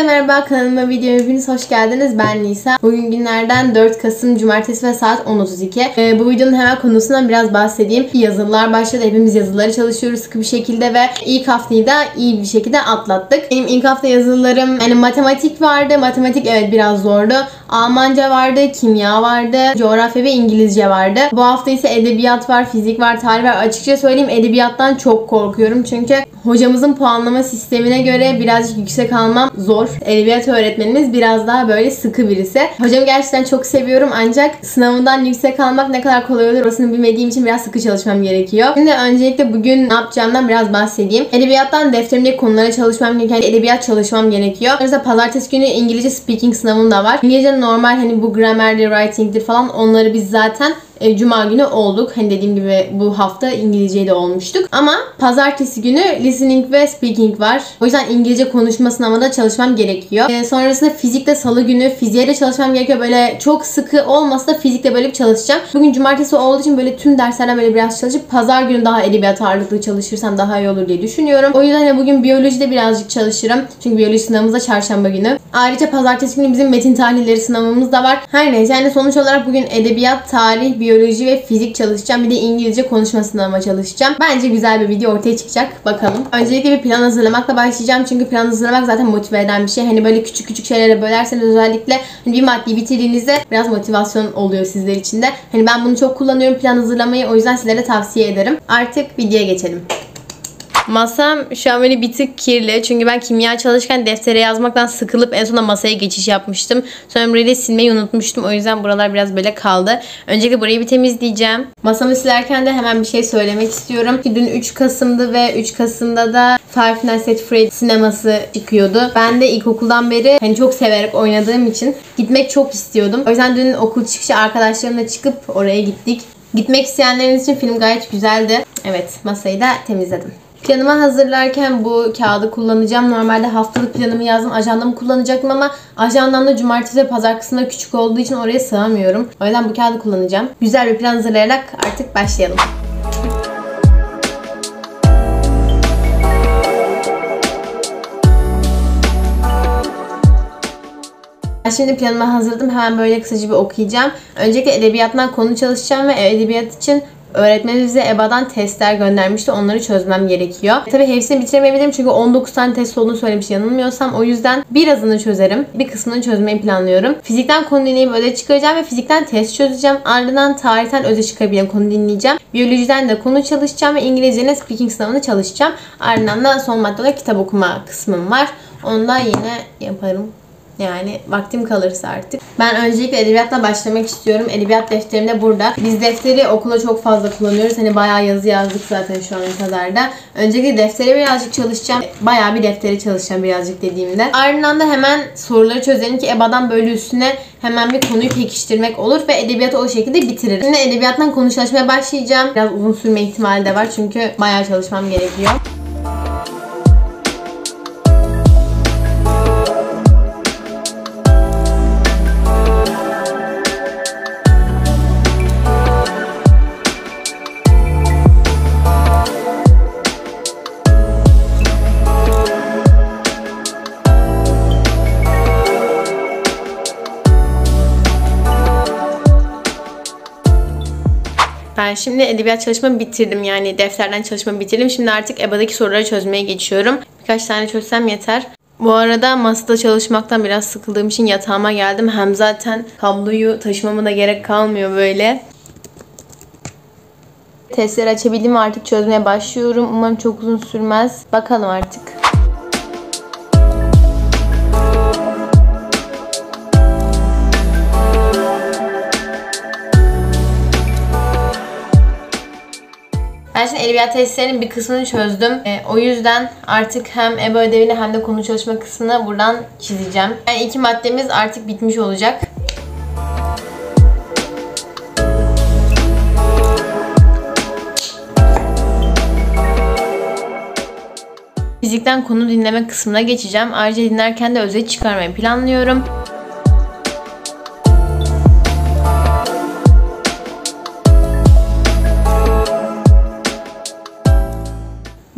Hepinize merhaba kanalıma videoma hepiniz hoş geldiniz. Ben Nisa. Bugün günlerden 4 Kasım Cumartesi ve saat 10.32. Ee, bu videonun hemen konusundan biraz bahsedeyim. Yazılılar başladı. Hepimiz yazıları çalışıyoruz sıkı bir şekilde ve ilk haftayı da iyi bir şekilde atlattık. Benim ilk hafta yazılarım yani matematik vardı. Matematik evet biraz zordu. Almanca vardı, kimya vardı, coğrafya ve İngilizce vardı. Bu hafta ise edebiyat var, fizik var, tarih var. Açıkça söyleyeyim edebiyattan çok korkuyorum. Çünkü hocamızın puanlama sistemine göre birazcık yüksek almam zor. Edebiyat öğretmenimiz biraz daha böyle sıkı birisi. Hocamı gerçekten çok seviyorum ancak sınavından yüksek almak ne kadar kolay olur orasını bilmediğim için biraz sıkı çalışmam gerekiyor. Şimdi öncelikle bugün ne yapacağımdan biraz bahsedeyim. Edebiyattan defterimdeki konulara çalışmam gereken edebiyat çalışmam gerekiyor. Mesela pazartesi günü İngilizce speaking sınavım da var. İngilizce normal hani bu grammardir, writing'dir falan onları biz zaten e, Cuma günü olduk. Hani dediğim gibi bu hafta İngilizceyi de olmuştuk. Ama pazartesi günü listening ve speaking var. O yüzden İngilizce konuşma sınavında çalışmam gerekiyor. E, sonrasında fizikte salı günü fiziğe de çalışmam gerekiyor. Böyle çok sıkı olmasa da fizikte böyle bir çalışacağım. Bugün cumartesi olduğu için böyle tüm derslerden böyle biraz çalışıp pazar günü daha edebiyat ağırlıklı çalışırsam daha iyi olur diye düşünüyorum. O yüzden hani bugün biyolojide birazcık çalışırım. Çünkü biyoloji sınavımız da çarşamba günü. Ayrıca pazartesi günü bizim metin tahlilleri sınavımız da var. Her neyse yani sonuç olarak bugün edebiyat, tarih, biyoloji biyoloji ve fizik çalışacağım. Bir de İngilizce konuşma sınavıma çalışacağım. Bence güzel bir video ortaya çıkacak. Bakalım. Öncelikle bir plan hazırlamakla başlayacağım. Çünkü plan hazırlamak zaten motive eden bir şey. Hani böyle küçük küçük şeylere bölerseniz özellikle hani bir maddi bitirdiğinizde biraz motivasyon oluyor sizler için de. Hani ben bunu çok kullanıyorum plan hazırlamayı. O yüzden sizlere tavsiye ederim. Artık videoya geçelim. Masam şu an böyle bir tık kirli. Çünkü ben kimya çalışırken deftere yazmaktan sıkılıp en sonunda masaya geçiş yapmıştım. Sonra burayı silmeyi unutmuştum. O yüzden buralar biraz böyle kaldı. Öncelikle burayı bir temizleyeceğim. Masamı silerken de hemen bir şey söylemek istiyorum. Ki dün 3 Kasım'dı ve 3 Kasım'da da Five Nights at Freddy's sineması çıkıyordu. Ben de ilkokuldan beri hani çok severek oynadığım için gitmek çok istiyordum. O yüzden dün okul çıkışı arkadaşlarımla çıkıp oraya gittik. Gitmek isteyenleriniz için film gayet güzeldi. Evet masayı da temizledim. Planımı hazırlarken bu kağıdı kullanacağım. Normalde haftalık planımı yazdım. Ajandamı kullanacaktım ama ajandamda cumartesi ve pazar kısımları küçük olduğu için oraya sığamıyorum. O yüzden bu kağıdı kullanacağım. Güzel bir plan hazırlayarak artık başlayalım. Ben şimdi planımı hazırladım. Hemen böyle kısaca bir okuyacağım. Öncelikle edebiyattan konu çalışacağım ve edebiyat için Öğretmenimiz bize EBA'dan testler göndermişti. Onları çözmem gerekiyor. Tabii hepsini bitiremeyebilirim çünkü 19 tane test olduğunu söylemiş yanılmıyorsam. O yüzden birazını çözerim. Bir kısmını çözmeyi planlıyorum. Fizikten konu dinleyip öze çıkaracağım ve fizikten test çözeceğim. Ardından tarihten öze çıkabilen konu dinleyeceğim. Biyolojiden de konu çalışacağım ve İngilizcenin speaking sınavını çalışacağım. Ardından da son madde olarak kitap okuma kısmım var. Onu da yine yaparım. Yani vaktim kalırsa artık. Ben öncelikle edebiyatla başlamak istiyorum. Edebiyat defterim de burada. Biz defteri okula çok fazla kullanıyoruz. Hani bayağı yazı yazdık zaten şu ana kadar da. Öncelikle defteri birazcık çalışacağım. Bayağı bir defteri çalışacağım birazcık dediğimde. Ardından da hemen soruları çözelim ki EBA'dan böyle üstüne hemen bir konuyu pekiştirmek olur ve edebiyatı o şekilde bitiririm. Şimdi edebiyattan konu çalışmaya başlayacağım. Biraz uzun sürme ihtimali de var çünkü bayağı çalışmam gerekiyor. Ben şimdi edebiyat çalışmamı bitirdim. Yani defterden çalışmamı bitirdim. Şimdi artık EBA'daki soruları çözmeye geçiyorum. Birkaç tane çözsem yeter. Bu arada masada çalışmaktan biraz sıkıldığım için yatağıma geldim. Hem zaten kabloyu taşımama da gerek kalmıyor böyle. Testleri açabildim artık çözmeye başlıyorum. Umarım çok uzun sürmez. Bakalım artık. Şimdi edebiyat testlerinin bir kısmını çözdüm. E, o yüzden artık hem EBA ödevini hem de konu çalışma kısmını buradan çizeceğim. Yani iki maddemiz artık bitmiş olacak. Fizikten konu dinleme kısmına geçeceğim. Ayrıca dinlerken de özet çıkarmayı planlıyorum.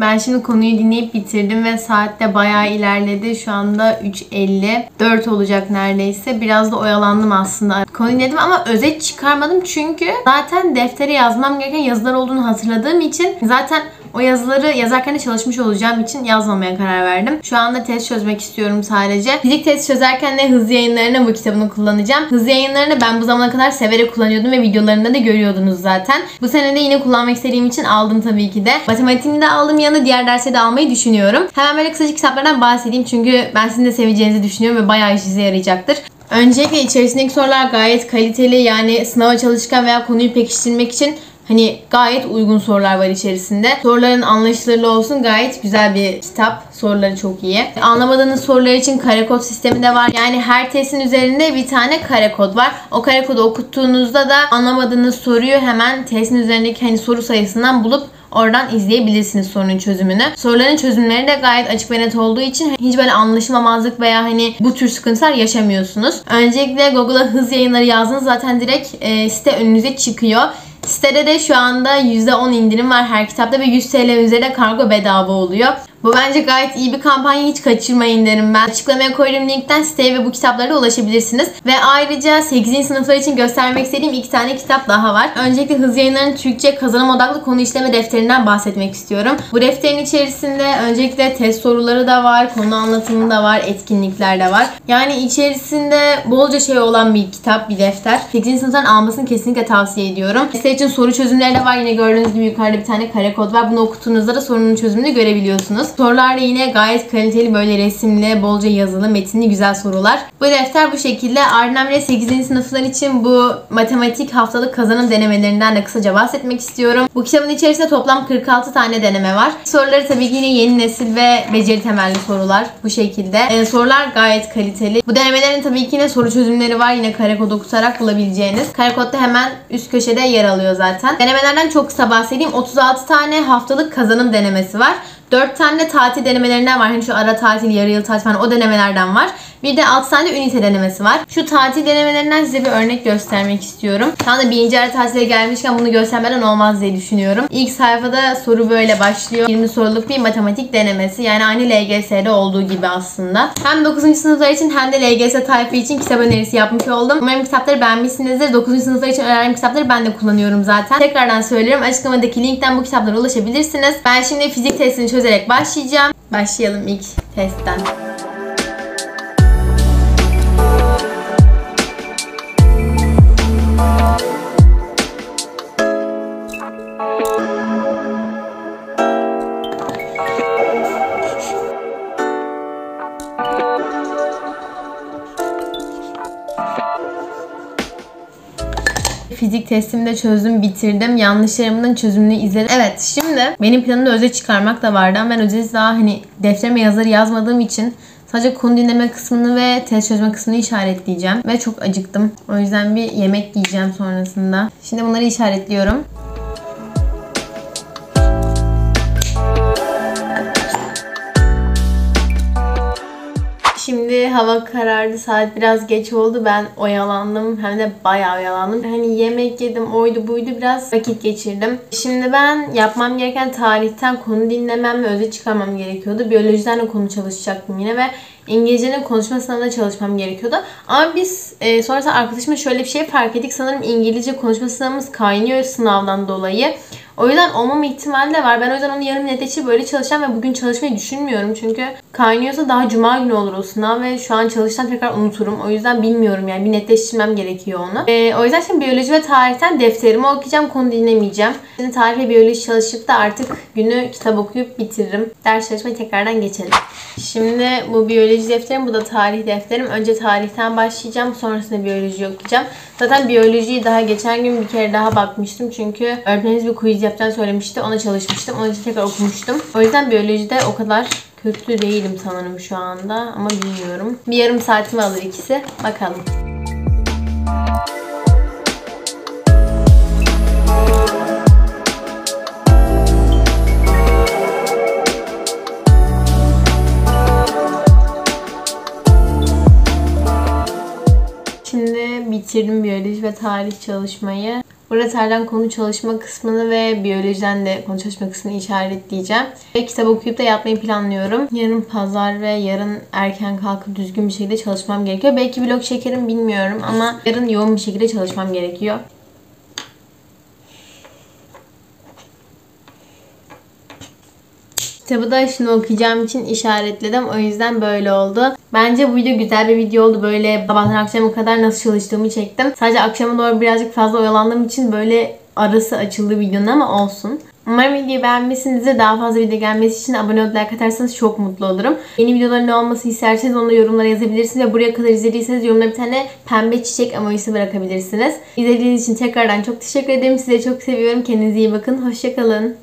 Ben şimdi konuyu dinleyip bitirdim ve saat de bayağı ilerledi. Şu anda 3.50. 4 olacak neredeyse. Biraz da oyalandım aslında. Konuyu dinledim ama özet çıkarmadım çünkü zaten deftere yazmam gereken yazılar olduğunu hatırladığım için zaten o yazıları yazarken de çalışmış olacağım için yazmamaya karar verdim. Şu anda test çözmek istiyorum sadece. Fizik test çözerken de hızlı yayınlarına bu kitabını kullanacağım. Hızlı yayınlarını ben bu zamana kadar severek kullanıyordum ve videolarında da görüyordunuz zaten. Bu sene de yine kullanmak istediğim için aldım tabii ki de. Matematiğini de aldım yanında diğer derse de almayı düşünüyorum. Hemen böyle kısaca kitaplardan bahsedeyim çünkü ben sizin de seveceğinizi düşünüyorum ve bayağı işinize yarayacaktır. Öncelikle içerisindeki sorular gayet kaliteli yani sınava çalışkan veya konuyu pekiştirmek için Hani gayet uygun sorular var içerisinde. Soruların anlaşılırlı olsun gayet güzel bir kitap. Soruları çok iyi. Anlamadığınız sorular için kare kod sistemi de var. Yani her testin üzerinde bir tane kare kod var. O kare kodu okuttuğunuzda da anlamadığınız soruyu hemen testin üzerindeki hani soru sayısından bulup Oradan izleyebilirsiniz sorunun çözümünü. Soruların çözümleri de gayet açık ve net olduğu için hiç böyle anlaşılmamazlık veya hani bu tür sıkıntılar yaşamıyorsunuz. Öncelikle Google'a hız yayınları yazdığınız zaten direkt e, site önünüze çıkıyor. Sitede de şu anda %10 indirim var her kitapta ve 100 TL üzerinde kargo bedava oluyor. Bu bence gayet iyi bir kampanya. Hiç kaçırmayın derim ben. Açıklamaya koyduğum linkten siteye ve bu kitaplara ulaşabilirsiniz. Ve ayrıca 8. sınıflar için göstermek istediğim iki tane kitap daha var. Öncelikle Hız Yayınları'nın Türkçe kazanım odaklı konu işleme defterinden bahsetmek istiyorum. Bu defterin içerisinde öncelikle test soruları da var, konu anlatımı da var, etkinlikler de var. Yani içerisinde bolca şey olan bir kitap, bir defter. 8. sınıftan almasını kesinlikle tavsiye ediyorum. Site için soru çözümleri de var. Yine gördüğünüz gibi yukarıda bir tane kare kod var. Bunu okuttuğunuzda da sorunun çözümünü görebiliyorsunuz. Sorular yine gayet kaliteli böyle resimli, bolca yazılı, metinli güzel sorular. Bu defter bu şekilde. Bile 8. sınıflar için bu matematik haftalık kazanım denemelerinden de kısaca bahsetmek istiyorum. Bu kitabın içerisinde toplam 46 tane deneme var. Soruları tabii yine yeni nesil ve beceri temelli sorular bu şekilde. Ee, sorular gayet kaliteli. Bu denemelerin tabii ki yine soru çözümleri var. Yine kare kod okutarak bulabileceğiniz. Kare kod da hemen üst köşede yer alıyor zaten. Denemelerden çok kısa bahsedeyim. 36 tane haftalık kazanım denemesi var. 4 tane tatil denemelerinden var. Hani şu ara tatil, yarı yıl tatil falan o denemelerden var. Bir de 6 tane ünite denemesi var. Şu tatil denemelerinden size bir örnek göstermek istiyorum. Şu anda birinci ara tatile gelmişken bunu göstermeden olmaz diye düşünüyorum. İlk sayfada soru böyle başlıyor. 20 soruluk bir matematik denemesi. Yani aynı LGS'de olduğu gibi aslında. Hem 9. sınıflar için hem de LGS tayfı için kitap önerisi yapmış oldum. Umarım kitapları beğenmişsinizdir. 9. sınıflar için önerdiğim kitapları ben de kullanıyorum zaten. Tekrardan söylüyorum. Açıklamadaki linkten bu kitaplara ulaşabilirsiniz. Ben şimdi fizik testini çözerek başlayacağım. Başlayalım ilk testten. Fizik testimi çözdüm, bitirdim. Yanlışlarımın çözümünü izledim. Evet, şimdi benim planımda özet çıkarmak da vardı ama ben özet daha hani defterime yazarı yazmadığım için Sadece konu dinleme kısmını ve test çözme kısmını işaretleyeceğim. Ve çok acıktım. O yüzden bir yemek yiyeceğim sonrasında. Şimdi bunları işaretliyorum. Şimdi hava karardı. Saat biraz geç oldu. Ben oyalandım. Hem de bayağı oyalandım. Hani yemek yedim, oydu buydu biraz vakit geçirdim. Şimdi ben yapmam gereken tarihten konu dinlemem ve özet çıkarmam gerekiyordu. Biyolojiden de konu çalışacaktım yine ve İngilizcenin konuşma sınavında çalışmam gerekiyordu. Ama biz e, sonrasında arkadaşımla şöyle bir şey fark ettik. Sanırım İngilizce konuşma sınavımız kaynıyor sınavdan dolayı. O yüzden olmam ihtimali de var. Ben o yüzden onu yarım netleşip böyle çalışacağım ve bugün çalışmayı düşünmüyorum. Çünkü kaynıyorsa daha cuma günü olur o sınav ve şu an çalıştan tekrar unuturum. O yüzden bilmiyorum yani bir netleştirmem gerekiyor onu. Ee, o yüzden şimdi biyoloji ve tarihten defterimi okuyacağım. Konu dinlemeyeceğim. Şimdi tarih ve biyoloji çalışıp da artık günü kitap okuyup bitiririm. Ders çalışmayı tekrardan geçelim. Şimdi bu biyoloji defterim, bu da tarih defterim. Önce tarihten başlayacağım. Sonrasında biyoloji okuyacağım. Zaten biyolojiyi daha geçen gün bir kere daha bakmıştım. Çünkü öğretmenimiz bir quiz yapacağını söylemişti. Ona çalışmıştım. Onun için tekrar okumuştum. O yüzden biyolojide o kadar kötü değilim sanırım şu anda. Ama bilmiyorum. Bir yarım saatimi alır ikisi. Bakalım. bitirdim biyoloji ve tarih çalışmayı. Terden konu çalışma kısmını ve biyolojiden de konu çalışma kısmını işaretleyeceğim. Ve kitap okuyup da yatmayı planlıyorum. Yarın pazar ve yarın erken kalkıp düzgün bir şekilde çalışmam gerekiyor. Belki vlog çekerim bilmiyorum ama yarın yoğun bir şekilde çalışmam gerekiyor. Kitabı da şimdi okuyacağım için işaretledim. O yüzden böyle oldu. Bence bu video güzel bir video oldu. Böyle sabahtan akşama kadar nasıl çalıştığımı çektim. Sadece akşama doğru birazcık fazla oyalandığım için böyle arası açıldı videonun ama olsun. Umarım videoyu beğenmişsinizdir. Daha fazla video gelmesi için abone olup like atarsanız çok mutlu olurum. Yeni videoların ne olmasını isterseniz onu yorumlara yazabilirsiniz. Ve buraya kadar izlediyseniz yorumlara bir tane pembe çiçek emojisi bırakabilirsiniz. İzlediğiniz için tekrardan çok teşekkür ederim. Sizi çok seviyorum. Kendinize iyi bakın. Hoşçakalın.